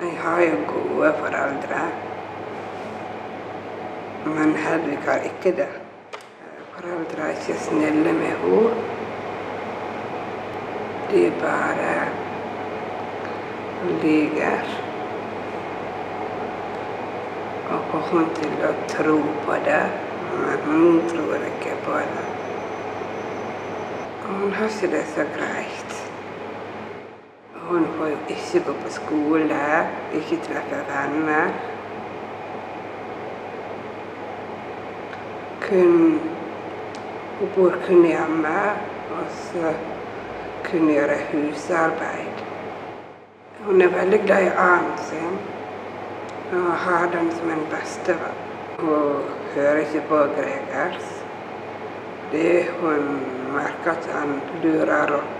Jeg har jo gode foreldre. Men Hedvig har ikke det. Foreldre er ikke snille med henne. De bare lyver. Og får hun til å tro på det, men hun tror ikke på det. Og hun har ikke det så greit. Hun får jo ikke gå på skole, ikke treffe venner. Kun Hun bor kun hjemme, og så kun gjøre husarbeid. Hun er veldig glad i armen sin og har den som en bestevenn. Hun hører ikke på Gregers. Det hun merker at han lurer henne.